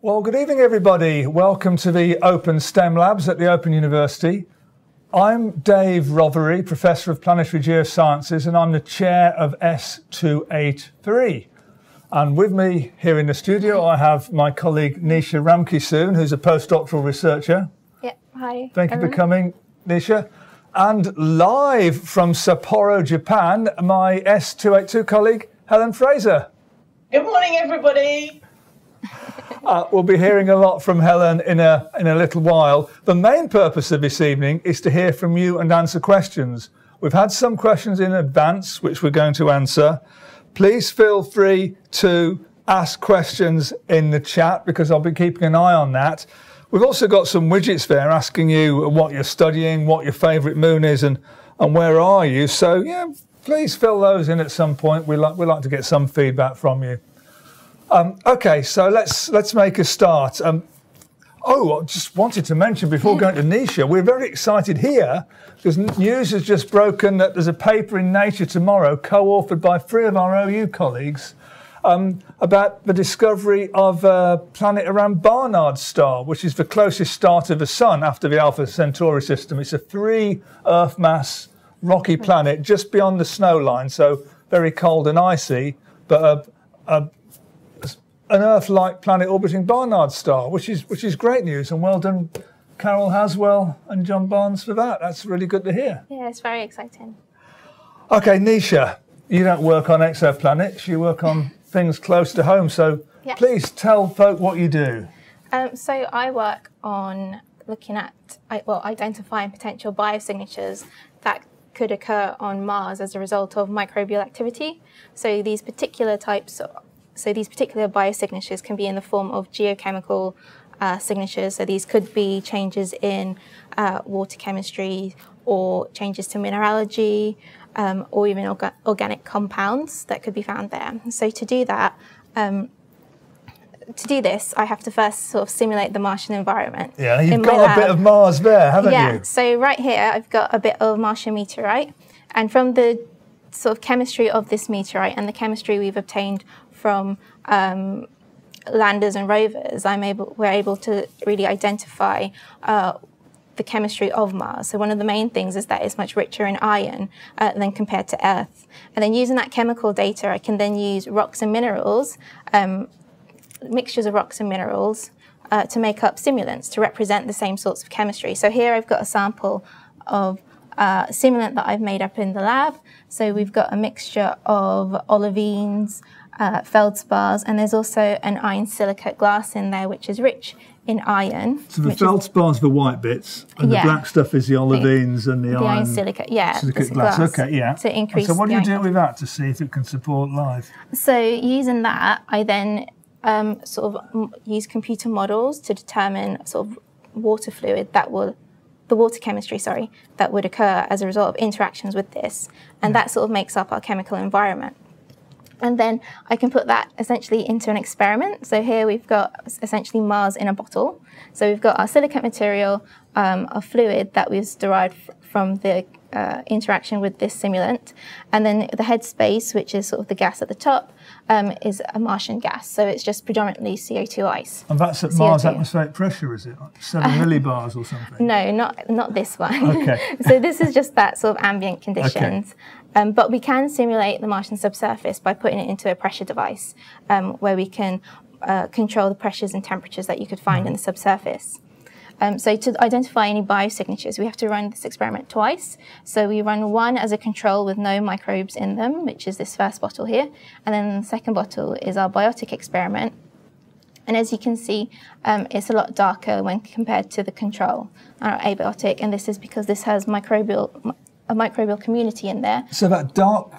Well, good evening, everybody. Welcome to the Open STEM Labs at the Open University. I'm Dave Rothery, Professor of Planetary Geosciences, and I'm the chair of S283. And with me here in the studio, I have my colleague Nisha Ramkissoon, who's a postdoctoral researcher. Yeah, hi. Thank you for coming, Nisha. And live from Sapporo, Japan, my S282 colleague, Helen Fraser. Good morning, everybody. Uh, we'll be hearing a lot from Helen in a, in a little while. The main purpose of this evening is to hear from you and answer questions. We've had some questions in advance, which we're going to answer. Please feel free to ask questions in the chat because I'll be keeping an eye on that. We've also got some widgets there asking you what you're studying, what your favourite moon is, and, and where are you. So, yeah, please fill those in at some point. We like, we like to get some feedback from you. Um, okay, so let's let's make a start. Um, oh, I just wanted to mention before going to Nisha, we're very excited here because news has just broken that there's a paper in Nature tomorrow, co-authored by three of our OU colleagues, um, about the discovery of a planet around Barnard's star, which is the closest star to the Sun after the Alpha Centauri system. It's a three Earth mass rocky planet just beyond the snow line, so very cold and icy, but a, a an Earth-like planet orbiting Barnard's star, which is which is great news, and well done, Carol Haswell and John Barnes for that. That's really good to hear. Yeah, it's very exciting. Okay, Nisha, you don't work on exoplanets; you work on things close to home. So yeah. please tell folk what you do. Um, so I work on looking at well identifying potential biosignatures that could occur on Mars as a result of microbial activity. So these particular types of so these particular biosignatures can be in the form of geochemical uh, signatures. So these could be changes in uh, water chemistry or changes to mineralogy um, or even orga organic compounds that could be found there. So to do that, um, to do this, I have to first sort of simulate the Martian environment. Yeah, you've got a bit of Mars there, haven't yeah, you? Yeah, so right here I've got a bit of Martian meteorite. And from the sort of chemistry of this meteorite and the chemistry we've obtained from um, landers and rovers, I'm able, we're able to really identify uh, the chemistry of Mars. So one of the main things is that it's much richer in iron uh, than compared to Earth. And then using that chemical data, I can then use rocks and minerals, um, mixtures of rocks and minerals, uh, to make up simulants to represent the same sorts of chemistry. So here I've got a sample of uh, simulant that I've made up in the lab. So we've got a mixture of olivines, uh, feldspars, and there's also an iron silicate glass in there, which is rich in iron. So the feldspars are the white bits, and yeah. the black stuff is the olivines and the, the iron, iron silicate. Yeah, silicate glass. glass. Okay, yeah. To increase. And so what do you do with that to see if it can support life? So using that, I then um, sort of use computer models to determine sort of water fluid that will the water chemistry, sorry, that would occur as a result of interactions with this. And yeah. that sort of makes up our chemical environment. And then I can put that essentially into an experiment. So here we've got essentially Mars in a bottle. So we've got our silicate material, um, a fluid that was derived from the uh, interaction with this simulant. And then the headspace, which is sort of the gas at the top, um, is a Martian gas. So it's just predominantly CO2 ice. And that's at CO2. Mars atmospheric pressure, is it? Like seven millibars or something? No, not, not this one. Okay. so this is just that sort of ambient conditions. Okay. Um, but we can simulate the Martian subsurface by putting it into a pressure device um, where we can uh, control the pressures and temperatures that you could find in the subsurface. Um, so to identify any biosignatures, we have to run this experiment twice. So we run one as a control with no microbes in them, which is this first bottle here. And then the second bottle is our biotic experiment. And as you can see, um, it's a lot darker when compared to the control, our abiotic. And this is because this has microbial, a microbial community in there. So that dark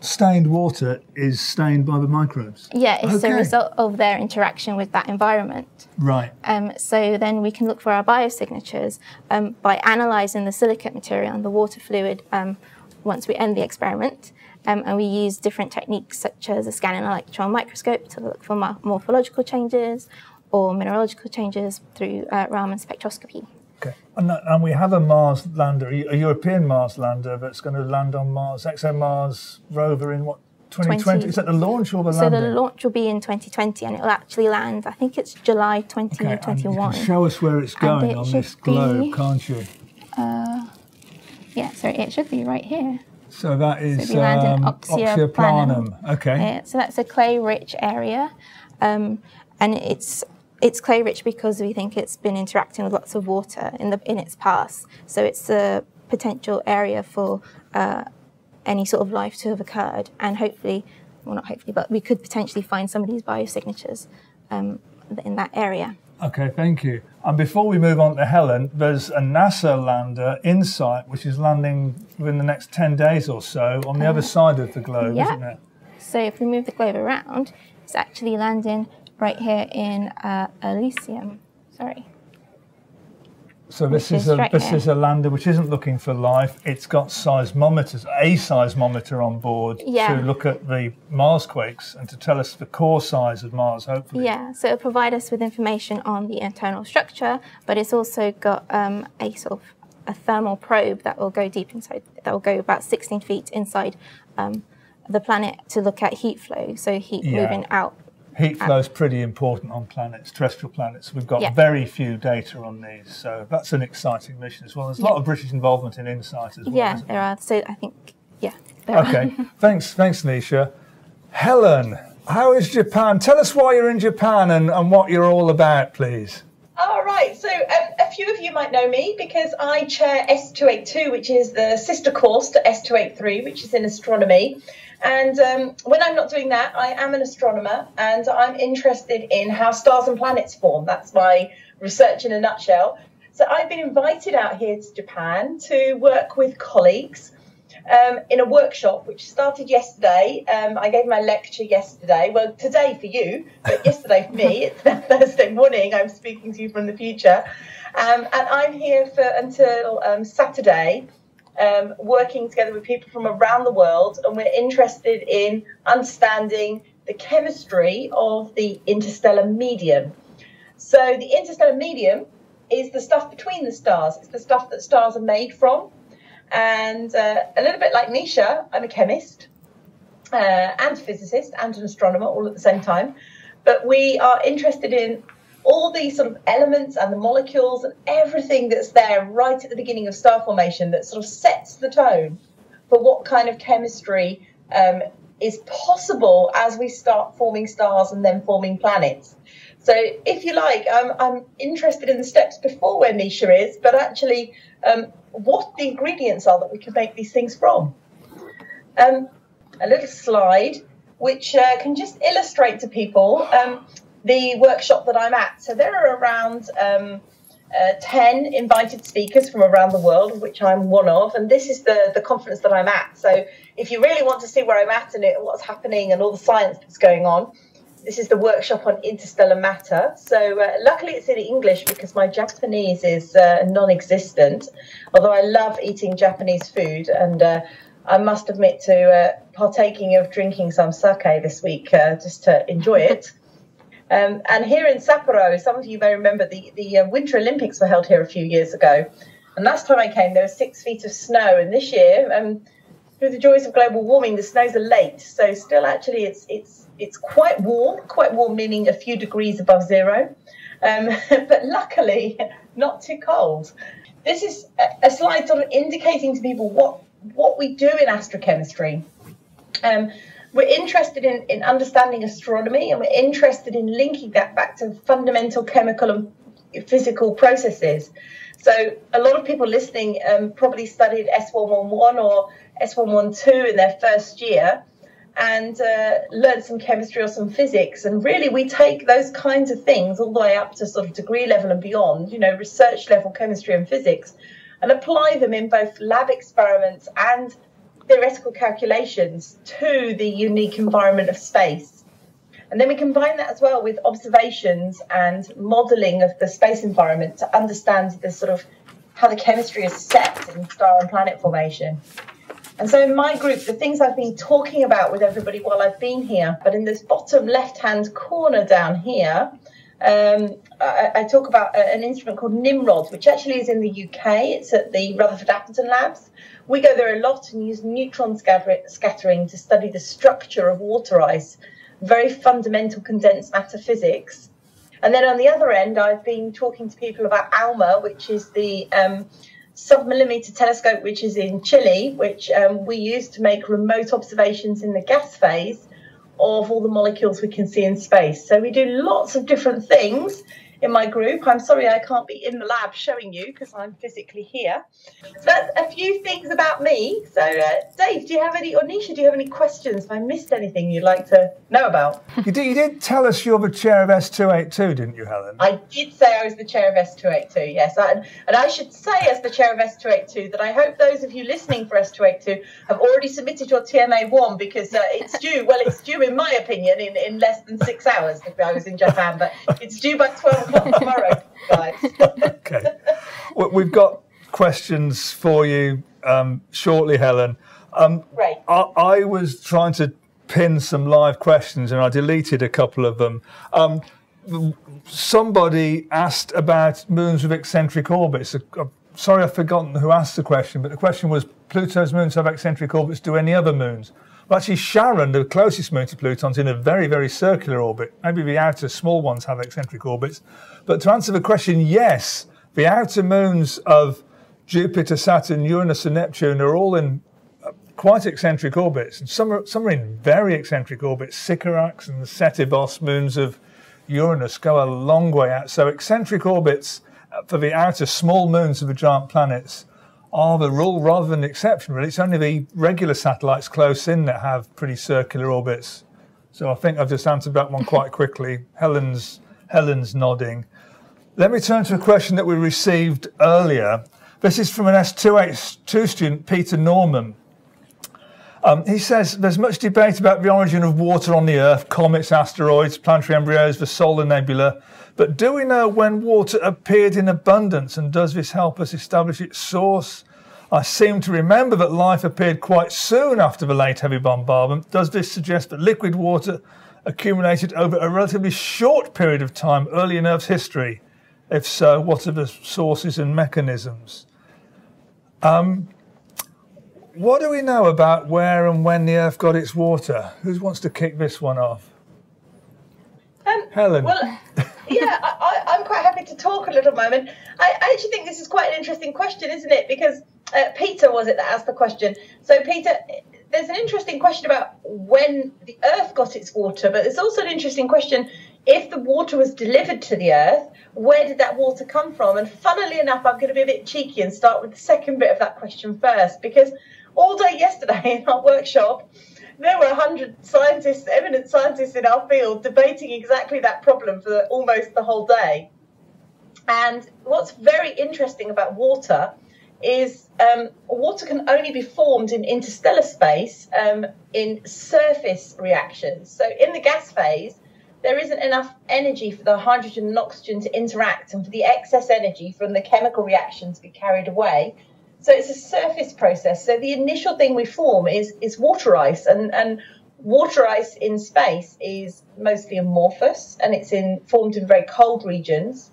stained water is stained by the microbes? Yeah, it's okay. a result of their interaction with that environment. Right. Um, so then we can look for our biosignatures um, by analysing the silicate material and the water fluid um, once we end the experiment. Um, and we use different techniques such as a scanning electron microscope to look for morphological changes or mineralogical changes through uh, Raman spectroscopy. Okay. And, and, we have a Mars lander, a European Mars lander that's going to land on Mars, ExoMars rover in what, 2020. 20. Is that the launch or the So the launch will be in 2020 and it will actually land, I think it's July Okay, and you 2021. can show us where it's going it on this globe, be- can't you? yeah, so it should be right here. So that is in um, Oxia Planum. Okay. Yeah, so that's a clay-rich area, um, and it's it's clay-rich because we think it's been interacting with lots of water in the in its past. So it's a potential area for uh, any sort of life to have occurred, and hopefully, well, not hopefully, but we could potentially find some of these biosignatures um, in that area. Okay, thank you. And before we move on to Helen, there's a NASA lander, InSight, which is landing within the next 10 days or so on the other side of the globe, yeah. isn't it? So if we move the globe around, it's actually landing right here in uh, Elysium. Sorry. So this is, is a right this here. is a lander which isn't looking for life. It's got seismometers, a seismometer on board Yeah. to look at the Mars quakes and to tell us the core size of Mars. Hopefully, Yeah, so it'll provide us with information on the internal structure, but it's also got um, a sort of a thermal probe that will go deep inside, that will go about 16 feet inside um, the planet to look at heat flow, so heat Yeah. moving out. Heat flow is pretty important on planets, terrestrial planets. We've got Yeah. very few data on these, so that's an exciting mission as well. There's a lot of British involvement in InSight as well. Yeah, isn't there are. So I think, yeah. There are. Okay, thanks, thanks, Nisha. Helen, how is Japan? Tell us why you're in Japan and, and what you're all about, please. All right, so um, a few of you might know me because I chair S282, which is the sister course to S283, which is in astronomy. And um, when I'm not doing that, I am an astronomer and I'm interested in how stars and planets form. That's my research in a nutshell. So I've been invited out here to Japan to work with colleagues um, in a workshop which started yesterday. Um, I gave my lecture yesterday. Well, today for you, but yesterday for me. It's Thursday morning. I'm speaking to you from the future. Um, and I'm here for until um, Saturday, um, working together with people from around the world. And we're interested in understanding the chemistry of the interstellar medium. So, the interstellar medium is the stuff between the stars, it's the stuff that stars are made from. And uh, a little bit like Nisha, I'm a chemist uh, and a physicist and an astronomer all at the same time. But we are interested in all these sort of elements and the molecules and everything that's there right at the beginning of star formation that sort of sets the tone for what kind of chemistry um, is possible as we start forming stars and then forming planets. So, if you like, um, I'm interested in the steps before where Nisha is, but actually, um, what the ingredients are that we can make these things from. Um, a little slide which uh, can just illustrate to people um, the workshop that I'm at. So, there are around um, uh, 10 invited speakers from around the world, which I'm one of, and this is the, the conference that I'm at. So, if you really want to see where I'm at and it, what's happening and all the science that's going on, this is the workshop on interstellar matter. So, uh, luckily, it's in English because my Japanese is uh, non existent, although I love eating Japanese food. And uh, I must admit to uh, partaking of drinking some sake this week uh, just to enjoy it. Um, and here in Sapporo, some of you may remember the, the uh, Winter Olympics were held here a few years ago. And last time I came, there was six feet of snow. And this year, um, through the joys of global warming, the snows are late. So still, actually, it's it's it's quite warm. Quite warm, meaning a few degrees above zero. Um, but luckily, not too cold. This is a, slide sort of indicating to people what what we do in astrochemistry. Um, we're interested in, in understanding astronomy and we're interested in linking that back to fundamental chemical and physical processes. So, a lot of people listening um, probably studied S111 or S112 in their first year and uh, learned some chemistry or some physics. And really, we take those kinds of things all the way up to sort of degree level and beyond, you know, research level chemistry and physics, and apply them in both lab experiments and theoretical calculations to the unique environment of space. And then we combine that as well with observations and modeling of the space environment to understand the sort of how the chemistry is set in star and planet formation. And so in my group, the things I've been talking about with everybody while I've been here, but in this bottom left hand corner down here, um, I, I, talk about an instrument called Nimrod, which actually is in the UK. It's at the Rutherford Appleton Labs. We go there a lot and use neutron scattering to study the structure of water ice, very fundamental condensed matter physics. And then on the other end, I've been talking to people about ALMA, which is the um, submillimeter telescope, which is in Chile, which um, we use to make remote observations in the gas phase of all the molecules we can see in space. So we do lots of different things in my group. I'm sorry I can't be in the lab showing you because I'm physically here. So that's a few things about me. So, uh, Dave, do you have any, or Nisha, do you have any questions? If I missed anything you'd like to know about? You did, you did tell us you're the chair of S282, didn't you, Helen? I did say I was the chair of S282, yes. And, and I should say, as the chair of S282, that I hope those of you listening for S282 have already submitted your TMA1 because uh, it's due, well, it's due, in my opinion, in, in less than six hours if I was in Japan, but it's due by 12 tomorrow, guys. okay. Well, we've got questions for you um, shortly, Helen. Um, right. I, I, was trying to pin some live questions and I deleted a couple of them. Um, somebody asked about moons with eccentric orbits. I'm sorry, I've forgotten who asked the question, but the question was Pluto's moons have eccentric orbits. Do any other moons? Well, actually, Charon, the closest moon to Pluto's in a very, very circular orbit. Maybe the outer small ones have eccentric orbits. But to answer the question, yes, the outer moons of Jupiter, Saturn, Uranus, and Neptune are all in uh, quite eccentric orbits. And some are, some are in very eccentric orbits. Sycorax and the Setebos moons of Uranus go a long way out. So eccentric orbits uh, for the outer small moons of the giant planets are the rule rather than the exception, really. It's only the regular satellites close in that have pretty circular orbits. So I think I've just answered that one quite quickly. Helen's, Helen's nodding. Let me turn to a question that we received earlier. This is from an S282 student, Peter Norman. Um, he says there's much debate about the origin of water on the Earth, comets, asteroids, planetary embryos, the solar nebula. But do we know when water appeared in abundance and does this help us establish its source? I seem to remember that life appeared quite soon after the late heavy bombardment. Does this suggest that liquid water accumulated over a relatively short period of time early in Earth's history? If so, what are the sources and mechanisms? Um, what do we know about where and when the Earth got its water? Who wants to kick this one off? Um, Helen. Well, yeah, I, am quite happy to talk a little moment. I, I, actually think this is quite an interesting question, isn't it? Because uh, Peter was it that asked the question. So, Peter, there's an interesting question about when the Earth got its water, but there's also an interesting question if the water was delivered to the Earth, where did that water come from? And funnily enough, I'm going to be a bit cheeky and start with the second bit of that question first, because all day yesterday in our workshop, there were 100 scientists, eminent scientists in our field, debating exactly that problem for almost the whole day. And what's very interesting about water is um, water can only be formed in interstellar space um, in surface reactions. So in the gas phase, there isn't enough energy for the hydrogen and oxygen to interact and for the excess energy from the chemical reaction to be carried away. So it's a surface process. So the initial thing we form is is water ice, and and water ice in space is mostly amorphous, and it's in formed in very cold regions.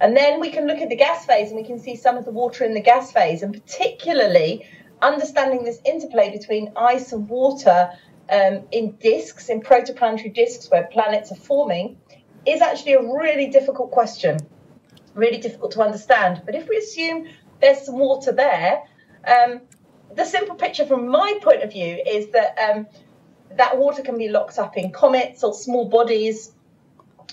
And then we can look at the gas phase, and we can see some of the water in the gas phase, and particularly understanding this interplay between ice and water um, in disks, in protoplanetary disks where planets are forming, is actually a really difficult question, really difficult to understand. But if we assume there's some water there. Um, the simple picture from my point of view is that um, that water can be locked up in comets or small bodies,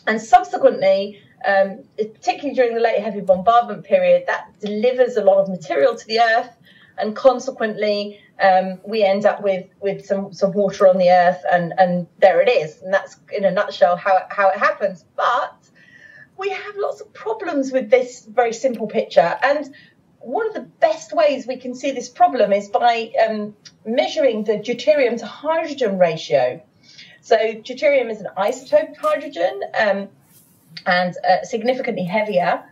and subsequently, um, particularly during the late heavy bombardment period, that delivers a lot of material to the Earth, and consequently, um, we end up with with some some water on the Earth, and and there it is, and that's in a nutshell how how it happens. But we have lots of problems with this very simple picture, and one of the best ways we can see this problem is by um, measuring the deuterium to hydrogen ratio. So deuterium is an isotope of hydrogen um, and uh, significantly heavier.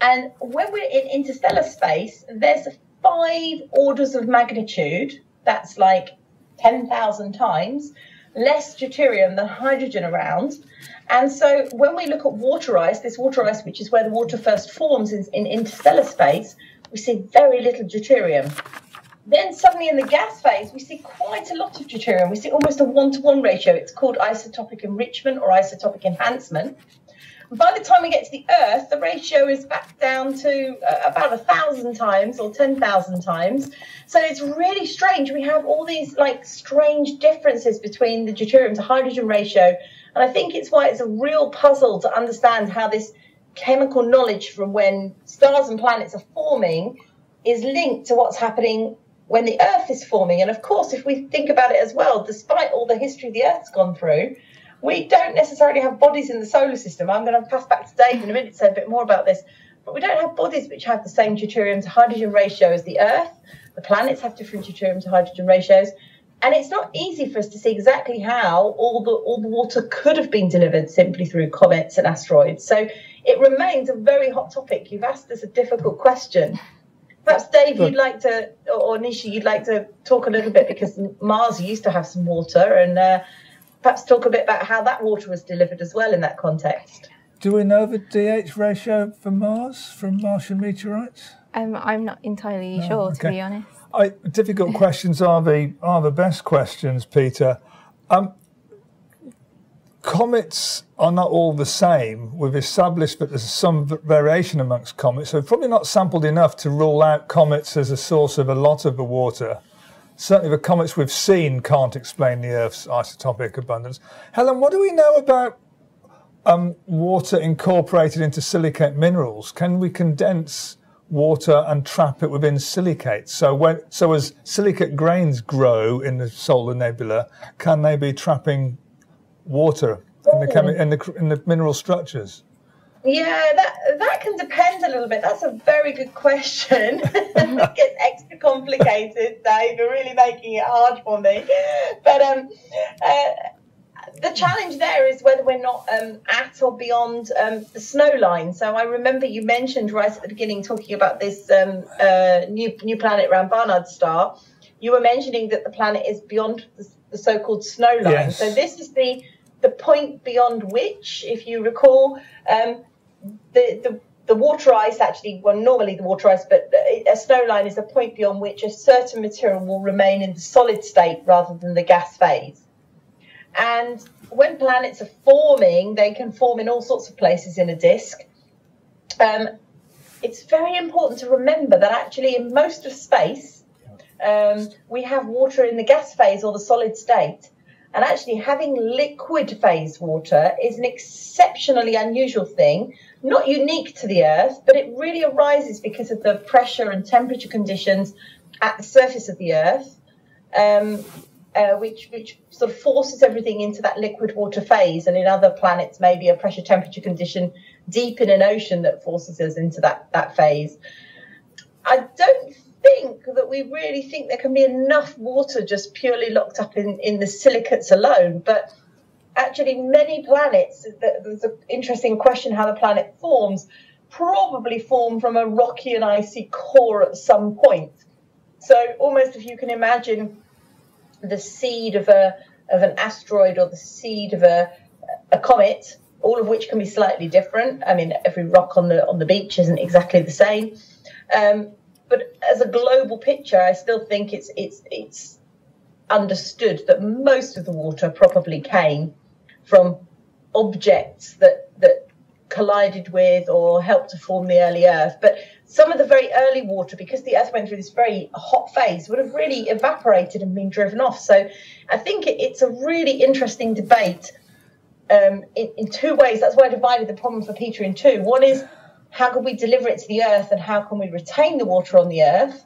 And when we're in interstellar space, there's five orders of magnitude, that's like 10,000 times, less deuterium than hydrogen around. And so when we look at water ice, this water ice, which is where the water first forms in, in interstellar space, we see very little deuterium. Then suddenly in the gas phase, we see quite a lot of deuterium. We see almost a one-to-one ratio. It's called isotopic enrichment or isotopic enhancement. By the time we get to the Earth, the ratio is back down to uh, about a thousand times or 10,000 times. So it's really strange. We have all these like strange differences between the deuterium to hydrogen ratio. And I think it's why it's a real puzzle to understand how this chemical knowledge from when stars and planets are forming is linked to what's happening when the Earth is forming. And of course, if we think about it as well, despite all the history the Earth's gone through, we don't necessarily have bodies in the solar system. I'm going to pass back to Dave in a minute to say a bit more about this. But we don't have bodies which have the same deuterium to hydrogen ratio as the Earth. The planets have different deuterium to hydrogen ratios. And it's not easy for us to see exactly how all the all the water could have been delivered simply through comets and asteroids. So it remains a very hot topic. You've asked us a difficult question. Perhaps Dave, you'd like to, or Nisha, you'd like to talk a little bit because Mars used to have some water, and uh, perhaps talk a bit about how that water was delivered as well in that context. Do we know the DH ratio for Mars from Martian meteorites? Um, I'm not entirely no, sure, okay. to be honest. I, difficult questions are the are the best questions, Peter. Um, comets are not all the same. We've established that there's some variation amongst comets, so probably not sampled enough to rule out comets as a source of a lot of the water certainly the comets we've seen can't explain the Earth's isotopic abundance. Helen, what do we know about um, water incorporated into silicate minerals? Can we condense water and trap it within silicates? So, when, so as silicate grains grow in the solar nebula, can they be trapping water in the, chemi- in the, in the mineral structures? Yeah, that that can depend a little bit. That's a very good question. it gets extra complicated, Dave. You're really making it hard for me. But um, uh, the challenge there is whether we're not um, at or beyond um, the snow line. So I remember you mentioned right at the beginning talking about this um, uh, new new planet around Barnard star. You were mentioning that the planet is beyond the, the so-called snow line. Yes. So this is the the point beyond which, if you recall, um, the, the the water ice actually, well, normally the water ice, but a snow line is a point beyond which a certain material will remain in the solid state rather than the gas phase. And when planets are forming, they can form in all sorts of places in a disk. Um, it's very important to remember that actually, in most of space, um, we have water in the gas phase or the solid state. And actually, having liquid phase water is an exceptionally unusual thing not unique to the Earth, but it really arises because of the pressure and temperature conditions at the surface of the Earth, um, uh, which which sort of forces everything into that liquid water phase. And in other planets, maybe a pressure temperature condition deep in an ocean that forces us into that that phase. I don't think that we really think there can be enough water just purely locked up in, in the silicates alone, but actually many planets, there's an interesting question how the planet forms, probably form from a rocky and icy core at some point. So almost if you can imagine the seed of a of an asteroid or the seed of a a comet, all of which can be slightly different. I mean, every rock on the on the beach isn't exactly the same. Um, but as a global picture, I still think it's it's it's understood that most of the water probably came from objects that that collided with or helped to form the early Earth. But some of the very early water, because the Earth went through this very hot phase, would have really evaporated and been driven off. So I think it, it's a really interesting debate um, in, in two ways. That's why I divided the problem for Peter in two. One is how can we deliver it to the Earth and how can we retain the water on the Earth?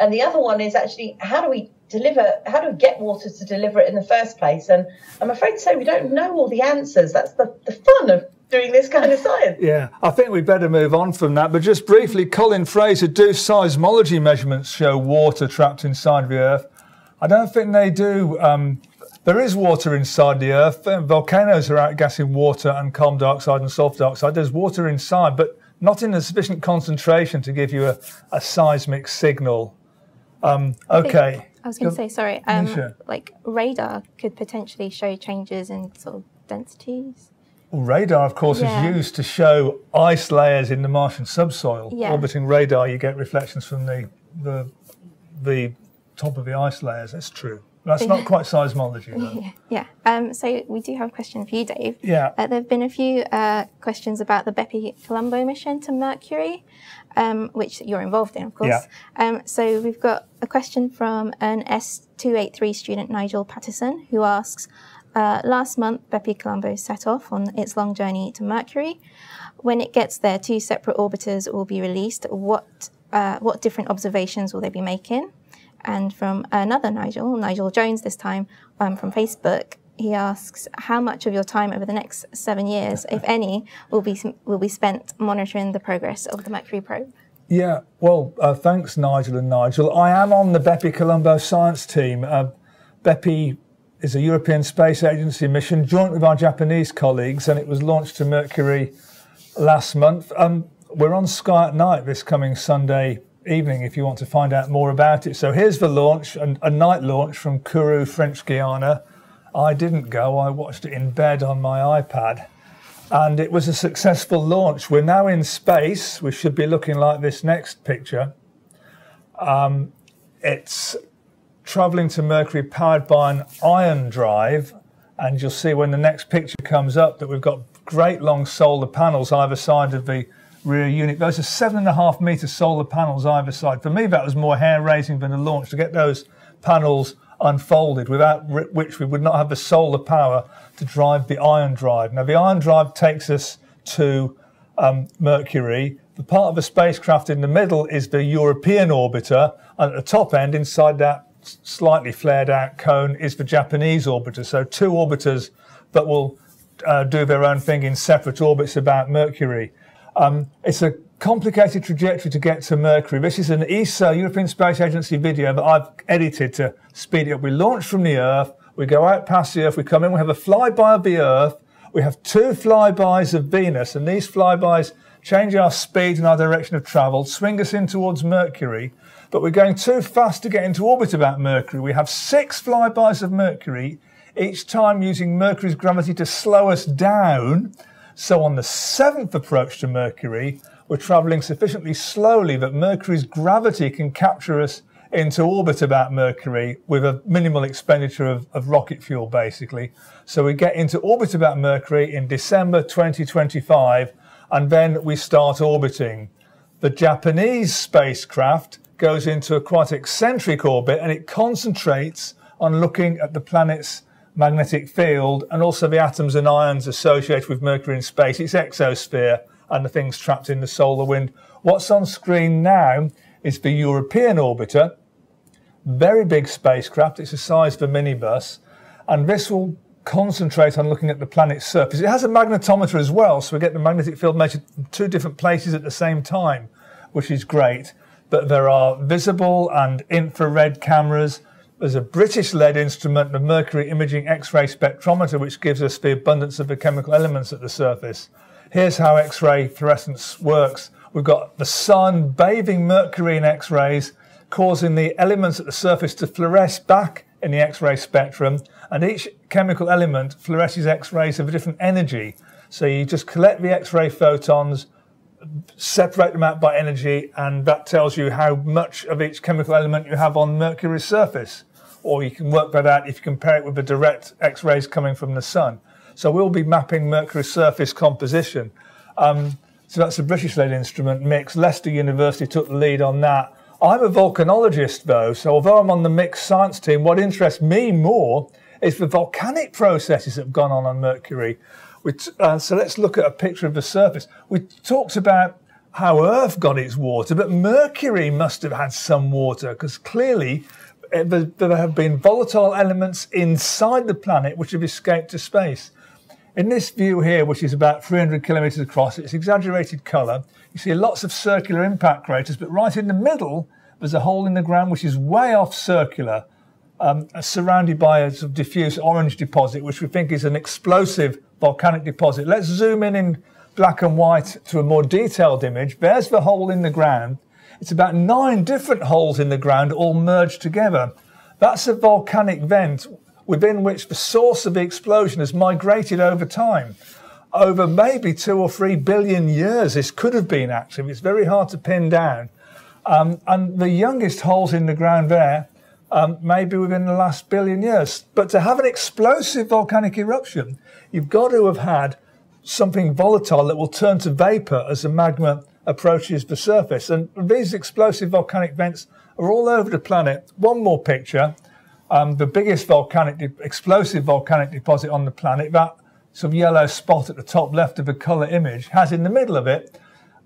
And the other one is actually how do we deliver how do we get water to deliver it in the first place? And i'm afraid to say we don't know all the answers. That's the, the fun of doing this kind of science. Yeah i think we better move on from that. But just briefly colin fraser do seismology measurements show water trapped inside the earth? I don't think they do um, there is water inside the earth. Volcanoes are outgassing water and carbon dioxide and sulfur dioxide. There's water inside but not in a sufficient concentration to give you a, a seismic signal um, okay I was going to say, sorry, um, sure. like radar could potentially show changes in sort of densities. Well, radar, of course, yeah. is used to show ice layers in the Martian subsoil. Yeah. Orbiting radar, you get reflections from the, the, the top of the ice layers. That's true. That's not quite seismology, though. Yeah. Um, so we do have a question for you, Dave. Yeah. Uh, there have been a few uh, questions about the Bepi Colombo mission to Mercury, um, which you're involved in, of course. Yeah. Um, so we've got a question from an S283 student, Nigel Patterson, who asks, uh, last month, Bepi Colombo set off on its long journey to Mercury. When it gets there, two separate orbiters will be released. What, uh, what different observations will they be making? And from another Nigel, Nigel Jones this time um, from Facebook, he asks how much of your time over the next seven years, if any, will be will be spent monitoring the progress of the Mercury probe. Yeah, well, uh, thanks, Nigel and Nigel. I am on the Bepi Colombo science team. Uh, Bepi is a European Space Agency mission joint with our Japanese colleagues, and it was launched to Mercury last month. Um, we're on Sky at Night this coming Sunday evening if you want to find out more about it. So here's the launch, a, a night launch from Kourou, French Guiana. I didn't go, I watched it in bed on my iPad. And it was a successful launch. We're now in space. We should be looking like this next picture. Um, it's traveling to Mercury powered by an ion drive. And you'll see when the next picture comes up that we've got great long solar panels either side of the rear unit. Those are seven and a half meter solar panels either side. For me, that was more hair raising than a launch to get those panels unfolded, without which we would not have the solar power to drive the ion drive. Now, the ion drive takes us to um, Mercury. The part of the spacecraft in the middle is the European orbiter, and at the top end, inside that slightly flared out cone, is the Japanese orbiter. So, two orbiters that will uh, do their own thing in separate orbits about Mercury. Um, it's a complicated trajectory to get to Mercury. This is an ESA, European Space Agency video that I've edited to speed it up. We launch from the Earth, we go out past the Earth, we come in, we have a flyby of the Earth, we have two flybys of Venus, and these flybys change our speed and our direction of travel, swing us in towards Mercury, but we're going too fast to get into orbit about Mercury. We have six flybys of Mercury, each time using Mercury's gravity to slow us down so on the seventh approach to Mercury, we're traveling sufficiently slowly that Mercury's gravity can capture us into orbit about Mercury with a minimal expenditure of, of, rocket fuel, basically. So we get into orbit about Mercury in December 2025, and then we start orbiting. The Japanese spacecraft goes into a quite eccentric orbit and it concentrates on looking at the planet's magnetic field and also the atoms and ions associated with Mercury in space, its exosphere, and the things trapped in the solar wind. What's on screen now is the European orbiter, very big spacecraft, it's the size of a minibus, and this will concentrate on looking at the planet's surface. It has a magnetometer as well, so we get the magnetic field measured from two different places at the same time, which is great. But there are visible and infrared cameras, there's a British led instrument, the Mercury Imaging X ray spectrometer, which gives us the abundance of the chemical elements at the surface. Here's how X ray fluorescence works. We've got the sun bathing Mercury in X rays, causing the elements at the surface to fluoresce back in the X ray spectrum. And each chemical element fluoresces X rays of a different energy. So you just collect the X ray photons, separate them out by energy, and that tells you how much of each chemical element you have on Mercury's surface or you can work that out if you compare it with the direct X-rays coming from the sun. So we'll be mapping Mercury's surface composition. Um, so that's a British-led instrument MIXS. Leicester University took the lead on that. I'm a volcanologist though, so although I'm on the MIXS science team, what interests me more is the volcanic processes that have gone on on Mercury. Uh, so let's look at a picture of the surface. We talked about how Earth got its water, but Mercury must have had some water because clearly there have been volatile elements inside the planet which have escaped to space. In this view here, which is about 300 kilometers across, it's exaggerated color. You see lots of circular impact craters, but right in the middle, there's a hole in the ground which is way off circular, um, surrounded by a sort of diffuse orange deposit, which we think is an explosive volcanic deposit. Let's zoom in in black and white to a more detailed image. There's the hole in the ground. It's about nine different holes in the ground all merged together. That's a volcanic vent within which the source of the explosion has migrated over time. Over maybe two or three billion years, this could have been active. It's very hard to pin down. Um, and the youngest holes in the ground there, um, maybe within the last billion years. But to have an explosive volcanic eruption, you've got to have had something volatile that will turn to vapor as the magma approaches the surface. And these explosive volcanic vents are all over the planet. One more picture. Um, the biggest volcanic, explosive volcanic deposit on the planet, that sort of yellow spot at the top left of the colour image, has in the middle of it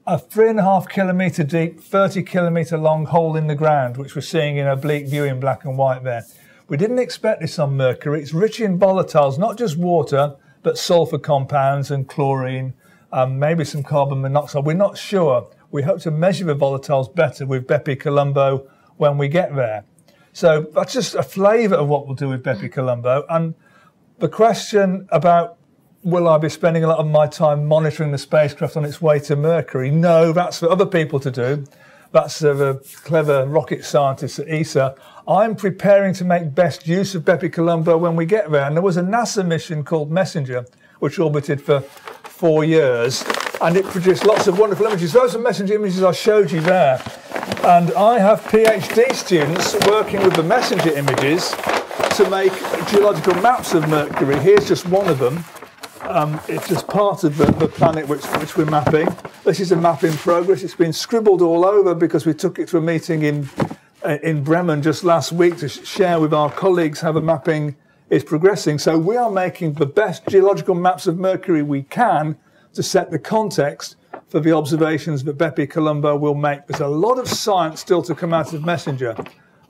a three and a half kilometre deep, 30 kilometre long hole in the ground, which we're seeing in oblique view in black and white there. We didn't expect this on Mercury. It's rich in volatiles, not just water, but sulfur compounds and chlorine, um, maybe some carbon monoxide. We're not sure. We hope to measure the volatiles better with Bepi Colombo when we get there. So that's just a flavour of what we'll do with Bepi Colombo. And the question about will I be spending a lot of my time monitoring the spacecraft on its way to Mercury? No, that's for other people to do. That's for the clever rocket scientists at ESA. I'm preparing to make best use of Bepi Colombo when we get there. And there was a NASA mission called Messenger, which orbited for four years, and it produced lots of wonderful images. Those are messenger images I showed you there. And I have PhD students working with the messenger images to make geological maps of Mercury. Here's just one of them. Um, it's just part of the, the planet which, which, we're mapping. This is a map in progress. It's been scribbled all over because we took it to a meeting in, in Bremen just last week to share with our colleagues how the mapping is progressing. So we are making the best geological maps of Mercury we can to set the context for the observations that Bepi Colombo will make. There's a lot of science still to come out of Messenger.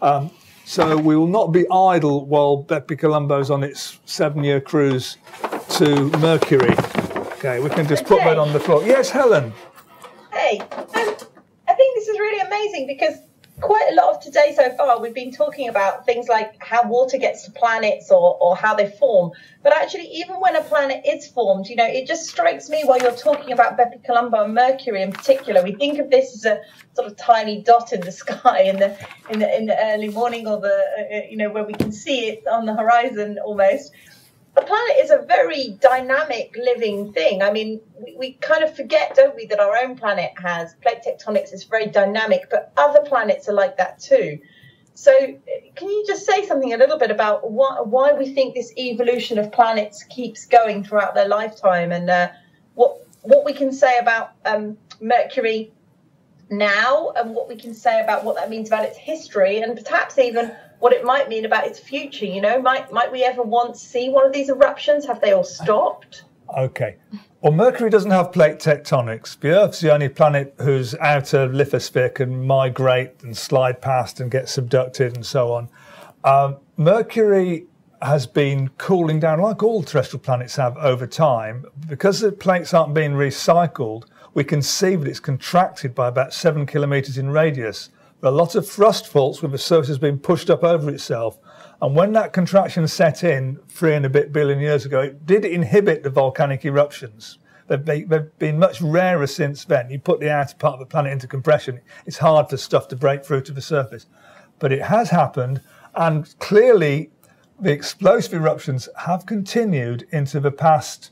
Um, so we will not be idle while Bepi Colombo is on its seven-year cruise to Mercury. Okay, we can just put that on the floor. Yes, Helen. Hey, um, I think this is really amazing because quite a lot of today so far, we've been talking about things like how water gets to planets or, or how they form. But actually, even when a planet is formed, you know, it just strikes me while you're talking about Bepi Colombo and Mercury in particular, we think of this as a sort of tiny dot in the sky in the in the, in the early morning or the uh, you know where we can see it on the horizon almost a planet is a very dynamic living thing. I mean, we, we, kind of forget, don't we, that our own planet has plate tectonics It's very dynamic, but other planets are like that too. So, can you just say something a little bit about why, why we think this evolution of planets keeps going throughout their lifetime, and uh, what what we can say about um, Mercury now, and what we can say about what that means about its history, and perhaps even what it might mean about its future. You know, might might we ever to see one of these eruptions? Have they all stopped? Okay. Well, Mercury doesn't have plate tectonics. The Earth's the only planet whose outer lithosphere can migrate and slide past and get subducted and so on. Um, Mercury has been cooling down like all terrestrial planets have over time. Because the plates aren't being recycled, we can see that it's contracted by about seven kilometres in radius a lot of thrust faults with the surface being pushed up over itself. And when that contraction set in three and a bit billion years ago, it did inhibit the volcanic eruptions. They've, they've been much rarer since then. You put the outer part of the planet into compression, it's hard for stuff to break through to the surface. But it has happened, and clearly the explosive eruptions have continued into the past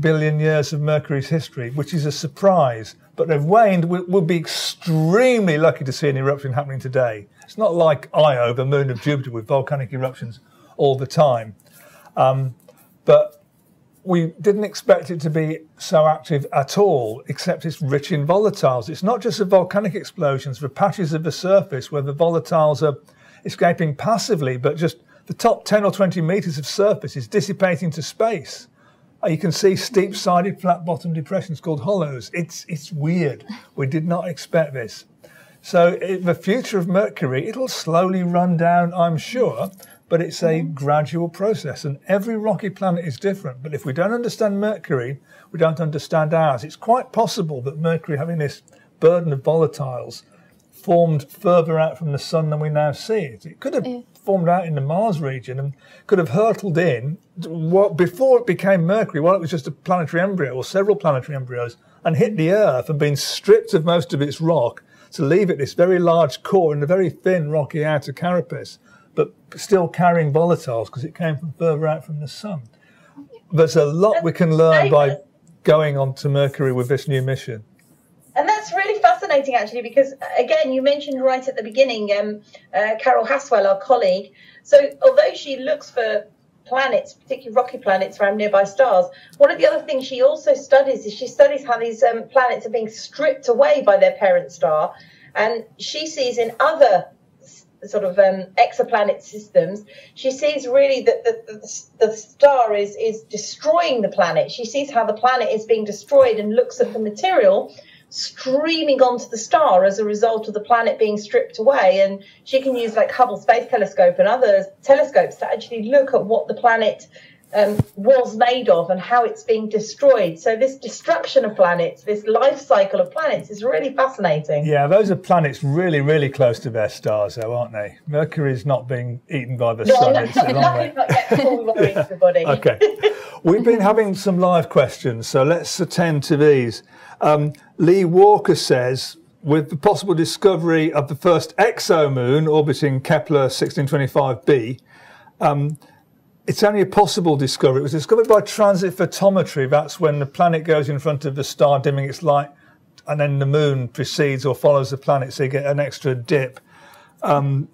billion years of Mercury's history, which is a surprise but they've waned. We'll be extremely lucky to see an eruption happening today. It's not like Io, the moon of Jupiter, with volcanic eruptions all the time. Um, but we didn't expect it to be so active at all, except it's rich in volatiles. It's not just the volcanic explosions, the patches of the surface where the volatiles are escaping passively, but just the top 10 or 20 meters of surface is dissipating to space. Uh, you can see steep-sided, flat-bottom depressions called hollows. It's it's weird. We did not expect this. So the future of Mercury, it'll slowly run down, I'm sure, but it's a gradual process, and every rocky planet is different. But if we don't understand Mercury, we don't understand ours. It's quite possible that Mercury, having this burden of volatiles, formed further out from the sun than we now see it. It could have yeah formed out in the Mars region and could have hurtled in what before it became Mercury, while it was just a planetary embryo or several planetary embryos, and hit the Earth and been stripped of most of its rock to leave it this very large core and a very thin rocky outer carapace. but still carrying volatiles because it came from further out from the sun. There's a lot we can learn by going on to Mercury with this new mission. And that's really fascinating, actually, because again, you mentioned right at the beginning, um, uh, Carol Haswell, our colleague. So, although she looks for planets, particularly rocky planets around nearby stars. One of the other things she also studies is she studies how these um, planets are being stripped away by their parent star. And she sees in other sort of um, exoplanet systems, she sees really that the, the, the, star is, is destroying the planet. She sees how the planet is being destroyed and looks at the material streaming onto the star as a result of the planet being stripped away. And she can use like Hubble Space Telescope and other telescopes to actually look at what the planet um, was made of and how it's being destroyed. So this destruction of planets, this life cycle of planets, is really fascinating. Yeah, those are planets really, really close to their stars, though, aren't they? Mercury's not being eaten by the no, sun. No, it's way. Not yet worrying everybody. okay, we've been having some live questions, so let's attend to these. Um, Lee Walker says, with the possible discovery of the first exomoon orbiting Kepler 1625b. Um, it's only a possible discovery. It was discovered by transit photometry. That's when the planet goes in front of the star, dimming its light, and then the moon precedes or follows the planet, so you get an extra dip. Um,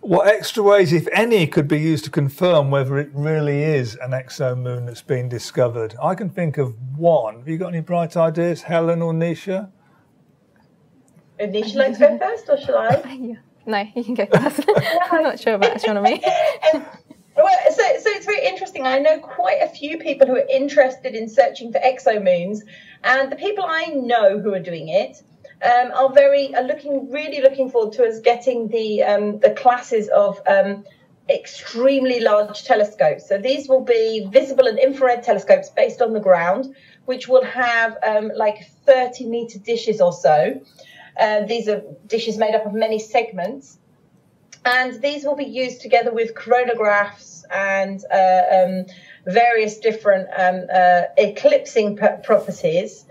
what extra ways, if any, could be used to confirm whether it really is an exomoon that's been discovered? I can think of one. Have you got any bright ideas, Helen or Nisha? Nisha like to go first, or shall I? No, you can go first. I'm not sure about astronomy. Well, so, so it's very interesting. I know quite a few people who are interested in searching for exomoons, and the people I know who are doing it um, are very are looking really looking forward to us getting the um, the classes of um, extremely large telescopes. So these will be visible and infrared telescopes based on the ground, which will have um, like 30 meter dishes or so. Uh, these are dishes made up of many segments and these will be used together with coronagraphs and uh, um, various different um, uh, eclipsing properties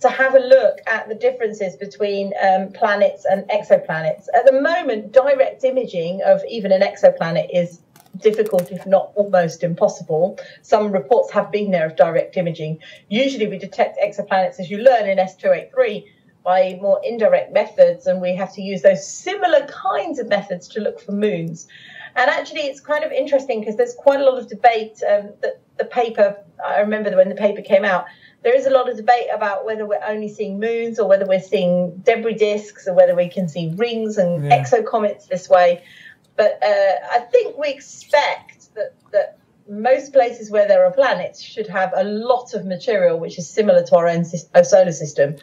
to have a look at the differences between um, planets and exoplanets. At the moment, direct imaging of even an exoplanet is difficult, if not almost impossible. Some reports have been there of direct imaging. Usually, we detect exoplanets, as you learn in S283, by more indirect methods, and we have to use those similar kinds of methods to look for moons. And actually, it's kind of interesting because there's quite a lot of debate. Um, that the paper, I remember when the paper came out, there is a lot of debate about whether we're only seeing moons or whether we're seeing debris disks or whether we can see rings and yeah. exocomets this way. But uh, I think we expect that, that most places where there are planets should have a lot of material which is similar to our own solar system.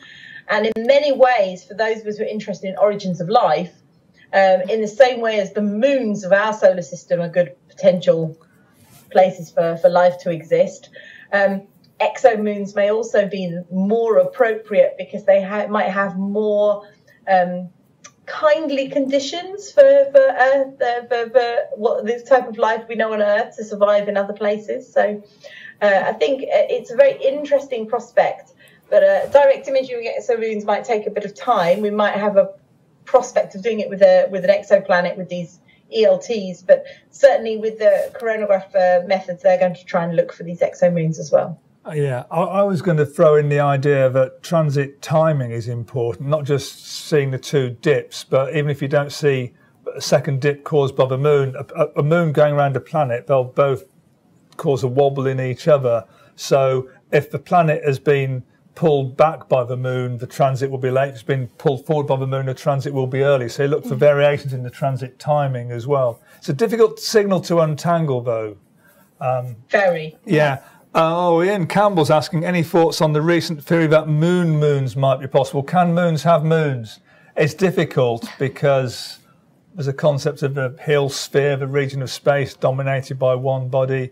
And in many ways, for those of us who are interested in origins of life, um, in the same way as the moons of our solar system are good potential places for, for life to exist, um, exomoons may also be more appropriate because they ha- might have more um, kindly conditions for for Earth, uh, for, for, what this type of life we know on Earth to survive in other places. So uh, I think uh, it's a very interesting prospect. But uh, direct imaging of exomoons might take a bit of time. We might have a prospect of doing it with a with an exoplanet with these ELTs, but certainly with the coronagraph uh, methods, they're going to try and look for these exomoons as well. Uh, yeah, I, I, was going to throw in the idea that transit timing is important, not just seeing the two dips, but even if you don't see a second dip caused by the moon, a, a moon going around a planet, they'll both cause a wobble in each other. So if the planet has been pulled back by the moon, the transit will be late. If it's been pulled forward by the moon, the transit will be early. So you look for mm. variations in the transit timing as well. It's a difficult signal to untangle, though. Um, Very. Yeah. Uh, oh, Ian Campbell's asking any thoughts on the recent theory that moon moons might be possible. Can moons have moons? It's difficult because there's a concept of a Hill sphere, the region of space dominated by one body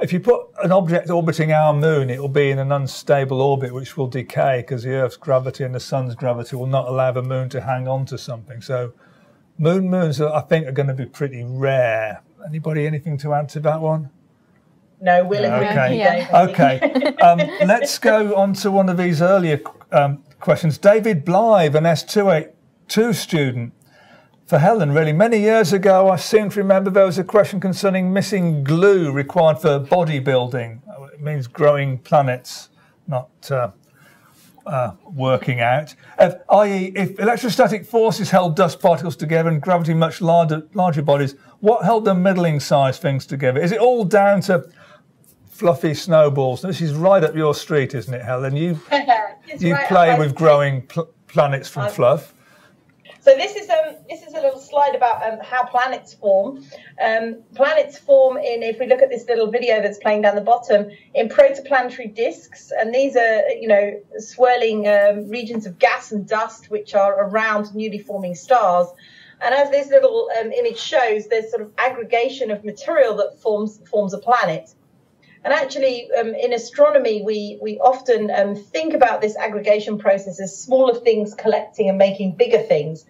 if you put an object orbiting our moon, it will be in an unstable orbit, which will decay because the Earth's gravity and the sun's gravity will not allow the moon to hang on to something. So, moon moons, I think, are going to be pretty rare. Anybody, anything to add to that one? No, will Okay. Yeah. Okay. Um, let's go on to one of these earlier um, questions. David Blythe, an S282 student, for Helen, really. Many years ago, I seem to remember there was a question concerning missing glue required for bodybuilding. It means growing planets, not uh, uh, working out. I.e., if electrostatic forces held dust particles together and gravity much larger, larger bodies, what held the middling sized things together? Is it all down to fluffy snowballs? This is right up your street, isn't it, Helen? You, you right play with growing pl- planets from fluff. So this is um this is a little slide about um, how planets form. Um, planets form in if we look at this little video that's playing down the bottom in protoplanetary disks, and these are you know swirling um, regions of gas and dust which are around newly forming stars. And as this little um, image shows, there's sort of aggregation of material that forms forms a planet. And actually, um, in astronomy, we, we often um, think about this aggregation process as smaller things collecting and making bigger things.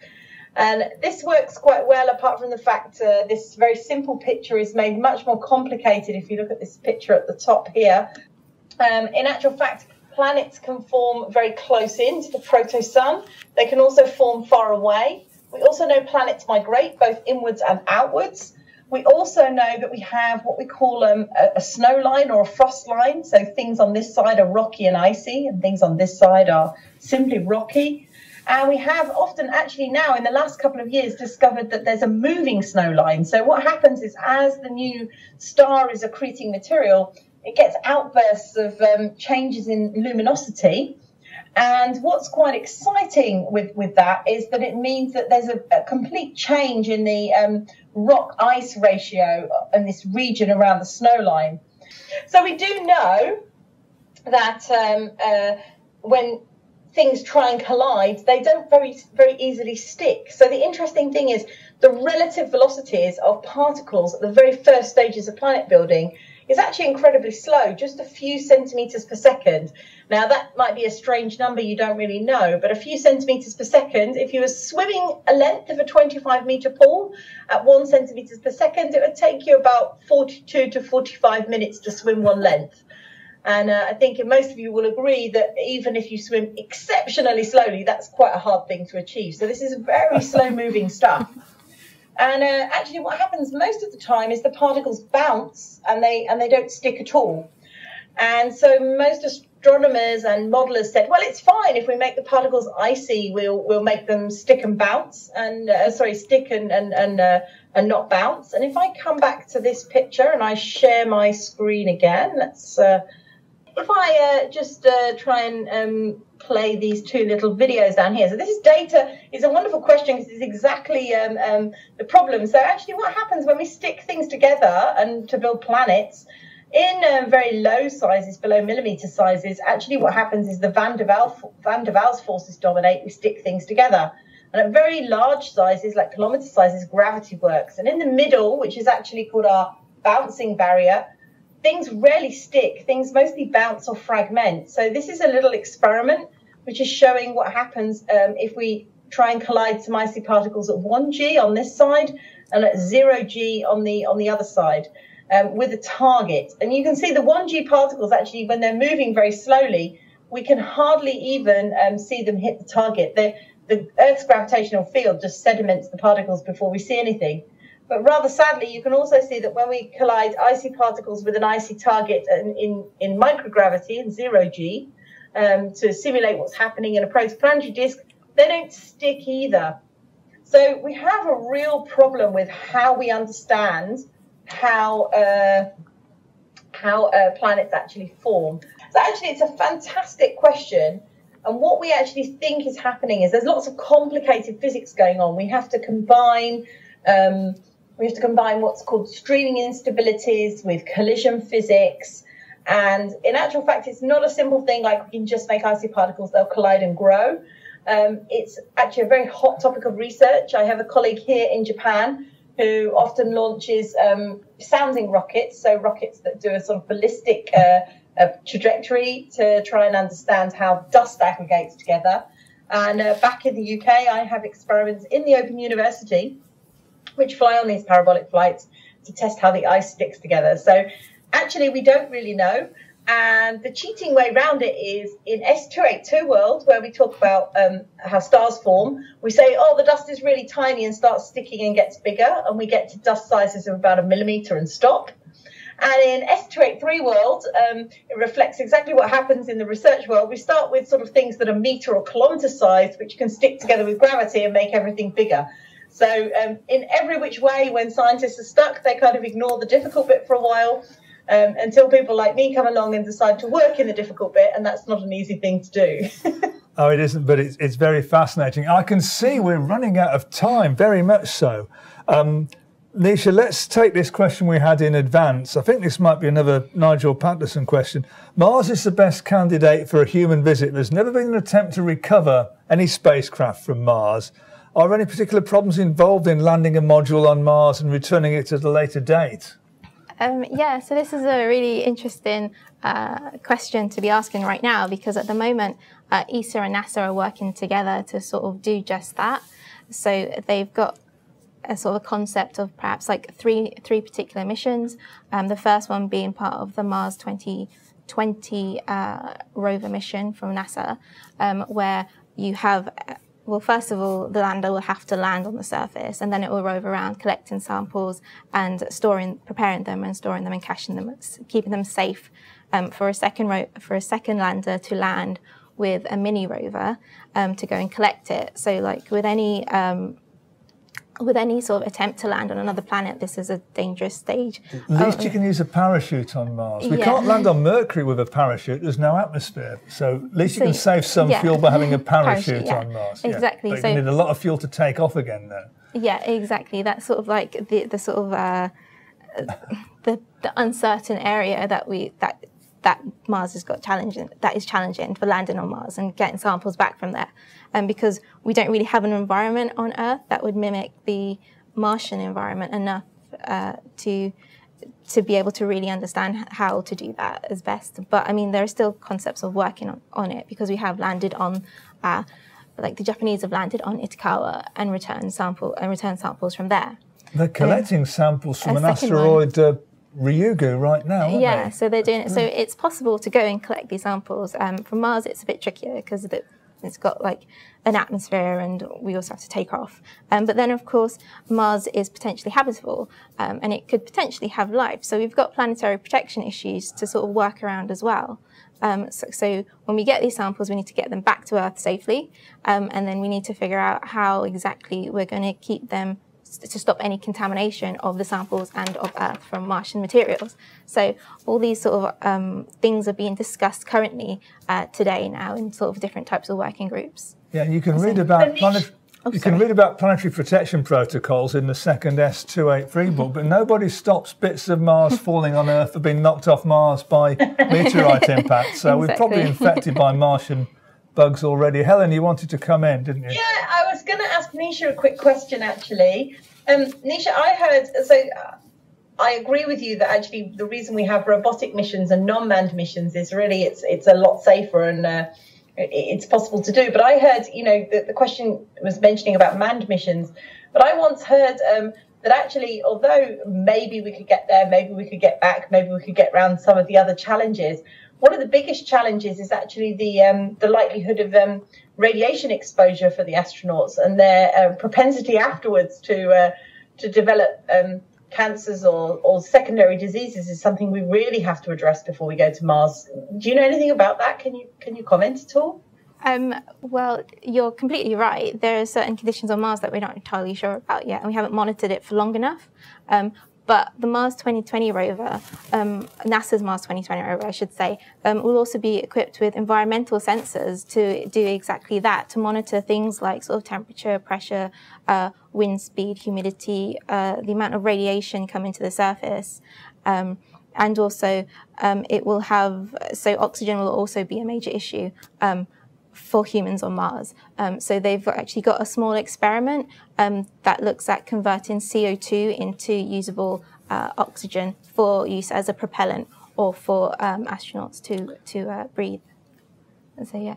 And this works quite well, apart from the fact uh, this very simple picture is made much more complicated if you look at this picture at the top here. Um, in actual fact, planets can form very close in to the protosun. They can also form far away. We also know planets migrate both inwards and outwards. We also know that we have what we call um, a, a snow line or a frost line. So things on this side are rocky and icy, and things on this side are simply rocky. And we have often actually now in the last couple of years discovered that there's a moving snow line. So what happens is as the new star is accreting material, it gets outbursts of um, changes in luminosity. And what's quite exciting with, with that is that it means that there's a, a complete change in the um, rock ice ratio in this region around the snow line. So we do know that um, uh, when things try and collide, they don't very very easily stick. So the interesting thing is the relative velocities of particles at the very first stages of planet building is actually incredibly slow, just a few centimeters per second. Now, that might be a strange number, you don't really know, but a few centimeters per second, if you were swimming a length of a 25 meter pool at one centimeters per second, it would take you about 42 to 45 minutes to swim one length. And uh, I think most of you will agree that even if you swim exceptionally slowly, that's quite a hard thing to achieve. So this is very slow moving stuff. And uh, actually, what happens most of the time is the particles bounce and they and they don't stick at all. And so most astronomers and modelers said, well, it's fine if we make the particles icy, we'll we'll make them stick and bounce, and uh, sorry, stick and and and uh, and not bounce. And if I come back to this picture and I share my screen again, let's. Uh, if I uh, just uh, try and um, play these two little videos down here. So this is data. is a wonderful question because it's exactly um, um, the problem. So actually what happens when we stick things together and to build planets in uh, very low sizes, below millimeter sizes, actually what happens is the Van der, Waals, Van der Waals forces dominate. We stick things together. And at very large sizes, like kilometer sizes, gravity works. And in the middle, which is actually called our bouncing barrier, things rarely stick. Things mostly bounce or fragment. So this is a little experiment which is showing what happens um, if we try and collide some icy particles at 1g on this side and at 0g on the on the other side um, with a target. And you can see the 1g particles actually, when they're moving very slowly, we can hardly even um, see them hit the target. The, the Earth's gravitational field just sediments the particles before we see anything. But rather sadly, you can also see that when we collide icy particles with an icy target in, in, in microgravity in zero G um, to simulate what's happening in a protoplanetary disk, they don't stick either. So we have a real problem with how we understand how uh, how uh, planets actually form. So actually, it's a fantastic question. And what we actually think is happening is there's lots of complicated physics going on. We have to combine um, we have to combine what's called streaming instabilities with collision physics. And in actual fact, it's not a simple thing like we can just make icy particles, they'll collide and grow. Um, it's actually a very hot topic of research. I have a colleague here in Japan who often launches um, sounding rockets, so rockets that do a sort of ballistic uh, uh, trajectory to try and understand how dust aggregates together. And uh, back in the UK, I have experiments in the Open University which fly on these parabolic flights to test how the ice sticks together. So actually, we don't really know. And the cheating way around it is in S282 world, where we talk about um, how stars form, we say, oh, the dust is really tiny and starts sticking and gets bigger, and we get to dust sizes of about a millimeter and stop. And in S283 world, um, it reflects exactly what happens in the research world. We start with sort of things that are meter or kilometer sized, which can stick together with gravity and make everything bigger. So, um, in every which way, when scientists are stuck, they kind of ignore the difficult bit for a while um, until people like me come along and decide to work in the difficult bit, and that's not an easy thing to do. oh, it isn't, but it's, it's very fascinating. I can see we're running out of time, very much so. Um, Nisha, let's take this question we had in advance. I think this might be another Nigel Patterson question. Mars is the best candidate for a human visit. There's never been an attempt to recover any spacecraft from Mars. Are there any particular problems involved in landing a module on Mars and returning it at a later date? Um, yeah, so this is a really interesting uh, question to be asking right now because at the moment, uh, ESA and NASA are working together to sort of do just that. So they've got a sort of a concept of perhaps like three three particular missions. Um, the first one being part of the Mars 2020 uh, rover mission from NASA, um, where you have well, first of all, the lander will have to land on the surface, and then it will rove around collecting samples and storing, preparing them, and storing them and caching them, keeping them safe um, for a second for a second lander to land with a mini rover um, to go and collect it. So, like with any um, with any sort of attempt to land on another planet, this is a dangerous stage. At least you can use a parachute on Mars. We yeah. can't land on Mercury with a parachute. There's no atmosphere. So at least so, you can save some yeah. fuel by having a parachute, parachute yeah. on Mars. Exactly. But so, you need a lot of fuel to take off again though. Yeah, exactly. That's sort of like the, the sort of uh, the, the uncertain area that we that that Mars has got challenging, that is challenging for landing on Mars and getting samples back from there. And um, because we don't really have an environment on Earth that would mimic the Martian environment enough uh, to to be able to really understand how to do that as best. But I mean, there are still concepts of working on, on it because we have landed on, uh, like the Japanese have landed on Itokawa and returned sample and returned samples from there. They're collecting um, samples from an asteroid. Uh, Ryugu right now. yeah, they? so they're doing it. So it's possible to go and collect these samples. Um, from Mars, it's a bit trickier because it's got like an atmosphere and we also have to take off. Um, but then, of course, Mars is potentially habitable um, and it could potentially have life. So we've got planetary protection issues to sort of work around as well. Um, so, so, when we get these samples, we need to get them back to Earth safely, um, and then we need to figure out how exactly we're going to keep them to stop any contamination of the samples and of Earth from Martian materials. So all these sort of um, things are being discussed currently uh, today now in sort of different types of working groups. Yeah, and you can read about planet, oh, you can read about planetary protection protocols in the second S283 book, but nobody stops bits of Mars falling on Earth or being knocked off Mars by meteorite impact. So exactly. we're probably infected by Martian bugs already. Helen, you wanted to come in, didn't you? Yeah, I was going to ask Nisha a quick question actually. Um, Nisha, I heard so. I agree with you that actually the reason we have robotic missions and non-manned missions is really it's it's a lot safer and uh, it's possible to do. But I heard, you know, the, the, question was mentioning about manned missions, but I once heard um, that actually, although maybe we could get there, maybe we could get back, maybe we could get around some of the other challenges, one of the biggest challenges is actually the um, the likelihood of um, radiation exposure for the astronauts and their uh, propensity afterwards to uh, to develop um, cancers or, or secondary diseases is something we really have to address before we go to Mars. Do you know anything about that? Can you can you comment at all? Um, well, you're completely right. There are certain conditions on Mars that we're not entirely sure about yet, and we haven't monitored it for long enough. Um, but the Mars 2020 rover, um, NASA's Mars 2020 rover, I should say, um, will also be equipped with environmental sensors to do exactly that, to monitor things like sort of temperature, pressure, uh, wind speed, humidity, uh, the amount of radiation coming to the surface. Um, and also, um, it will have, so oxygen will also be a major issue um, for humans on Mars. Um, so they've actually got a small experiment um, that looks at converting CO2 into usable uh, oxygen for use as a propellant or for um, astronauts to to uh, breathe. And so yeah.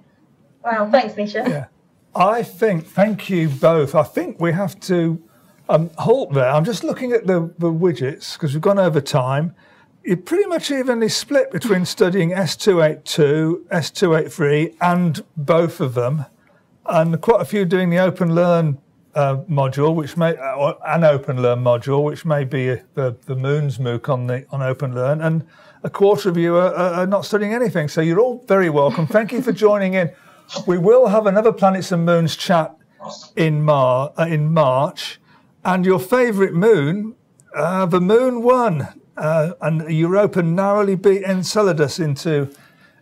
Wow, thanks, Nisha. Yeah, I think thank you both. I think we have to um, halt there. I'm just looking at the, the widgets because we've gone over time you're pretty much evenly split between studying S282, S283, and both of them, and quite a few doing the Open Learn uh, module, which may uh, or an Open Learn module, which may be the the Moons MOOC on the on Open Learn, and a quarter of you are, are not studying anything. So you're all very welcome. Thank you for joining in. We will have another Planets and Moons chat in Mar uh, in March, and your favourite moon, uh, the Moon One, uh, and Europa narrowly beat Enceladus into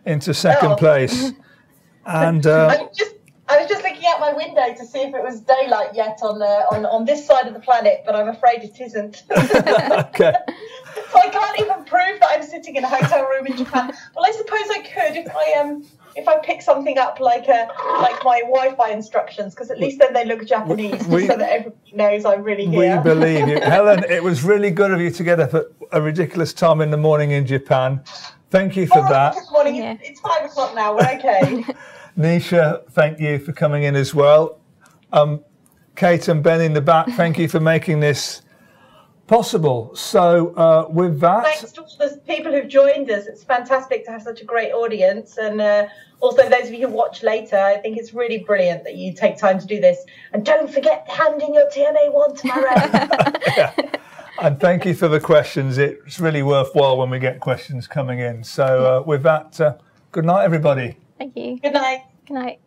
into second Oh. place. And uh, just, I was just looking out my window to see if it was daylight yet on uh, on on this side of the planet, but I'm afraid it isn't. okay, I can't even prove that I'm sitting in a hotel room in Japan. Well, I suppose I could if I um if I pick something up like a like my Wi-Fi instructions, because at least then they look Japanese, We- so that everybody knows I'm really here. we here. believe you, Helen. It was really good of you to get up at a ridiculous time in the morning in Japan. Thank you for All right, that. Good morning. Yeah. It's, it's five o'clock now. We're okay. Nisha, thank you for coming in as well. Um, Kate and Ben in the back, thank you for making this possible. So, uh, with that, Thanks to all the people who've joined us. It's fantastic to have such a great audience, and uh, also those of you who watch later. I think it's really brilliant that you take time to do this. And don't forget handing your TMA one tomorrow. and thank you for the questions. It's really worthwhile when we get questions coming in. So, uh, with that, uh, good night, everybody. Thank you. Good night. Good night.